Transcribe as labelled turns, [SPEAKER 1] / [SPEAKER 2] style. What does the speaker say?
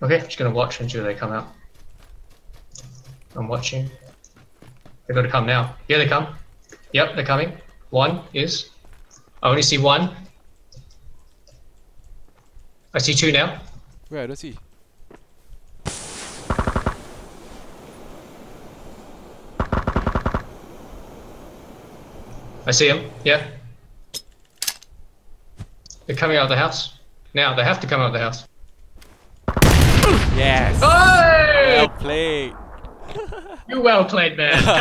[SPEAKER 1] Okay, just gonna watch until they come out. I'm watching. They're gonna come now. Here they come. Yep, they're coming. One is. I only see one. I see two now.
[SPEAKER 2] Where? I don't see.
[SPEAKER 1] I see them. Yeah. They're coming out of the house. Now, they have to come out of the house.
[SPEAKER 2] Yes.
[SPEAKER 1] Hey!
[SPEAKER 2] Well played.
[SPEAKER 1] You well played, man.